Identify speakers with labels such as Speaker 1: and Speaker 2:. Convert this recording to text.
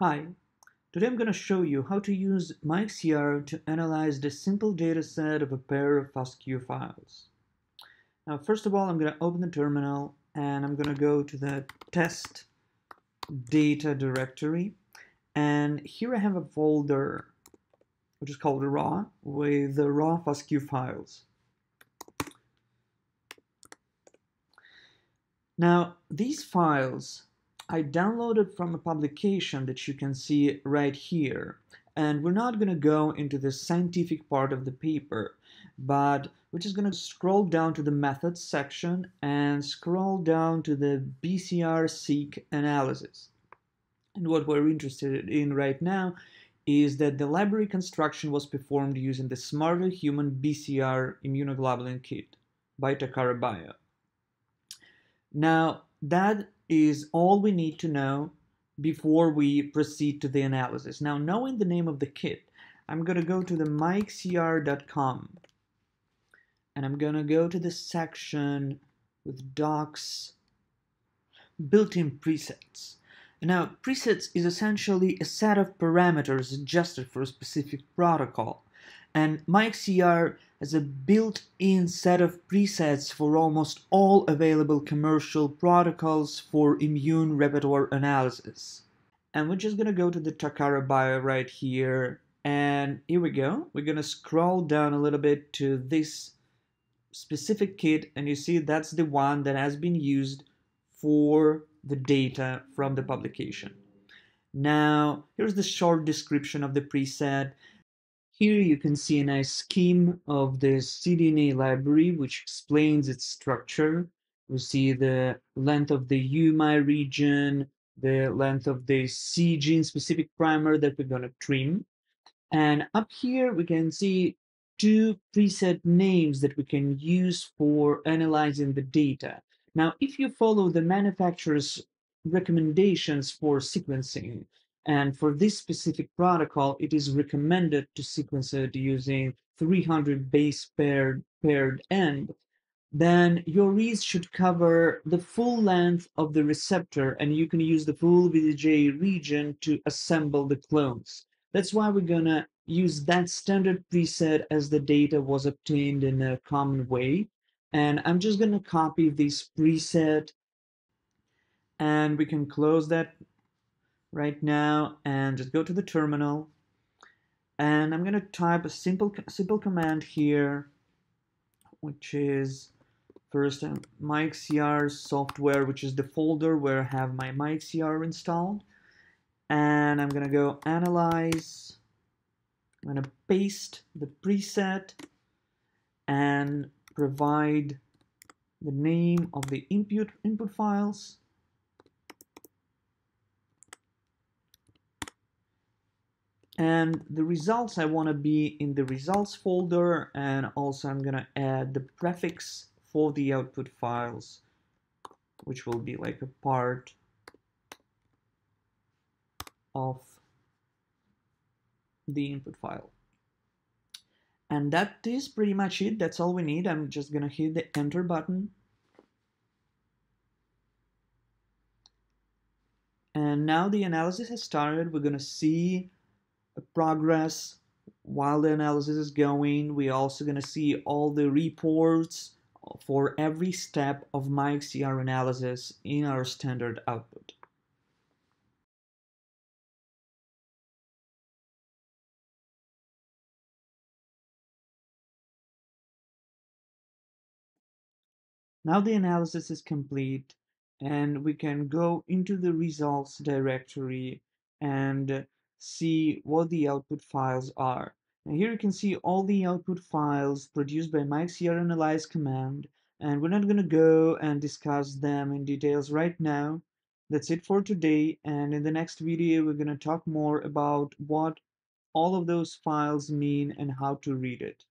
Speaker 1: Hi, today I'm going to show you how to use MiXCR to analyze the simple dataset of a pair of FASTQ files. Now first of all I'm going to open the terminal and I'm going to go to the test data directory and here I have a folder which is called raw with the raw FASTQ files. Now these files I downloaded from a publication that you can see right here. And we're not going to go into the scientific part of the paper, but we're just going to scroll down to the methods section and scroll down to the BCR-seq analysis. And what we're interested in right now is that the library construction was performed using the Smarter Human BCR immunoglobulin kit by Takara Bio. Now, that is all we need to know before we proceed to the analysis. Now, knowing the name of the kit, I'm going to go to the mixcr.com and I'm going to go to the section with docs built-in presets. Now, presets is essentially a set of parameters adjusted for a specific protocol. And MiXCR has a built-in set of presets for almost all available commercial protocols for immune repertoire analysis. And we're just gonna go to the Takara Bio right here, and here we go. We're gonna scroll down a little bit to this specific kit, and you see that's the one that has been used for the data from the publication. Now, here's the short description of the preset. Here you can see a nice scheme of the cDNA library, which explains its structure. We see the length of the UMI region, the length of the C gene specific primer that we're going to trim. And up here, we can see two preset names that we can use for analyzing the data. Now, if you follow the manufacturer's recommendations for sequencing, and for this specific protocol, it is recommended to sequence it using 300 base paired, paired end. Then your reads should cover the full length of the receptor and you can use the full VDJ region to assemble the clones. That's why we're gonna use that standard preset as the data was obtained in a common way. And I'm just gonna copy this preset and we can close that right now and just go to the terminal. And I'm going to type a simple simple command here which is first um, MiXCR software which is the folder where I have my MiXCR installed. And I'm going to go analyze. I'm going to paste the preset and provide the name of the input input files and the results I want to be in the results folder and also I'm gonna add the prefix for the output files which will be like a part of the input file. And that is pretty much it. That's all we need. I'm just gonna hit the enter button. And now the analysis has started. We're gonna see progress while the analysis is going. We're also going to see all the reports for every step of MiXCR analysis in our standard output. Now the analysis is complete and we can go into the results directory and see what the output files are. And here you can see all the output files produced by MiXCR analyze command, and we're not going to go and discuss them in details right now. That's it for today, and in the next video we're going to talk more about what all of those files mean and how to read it.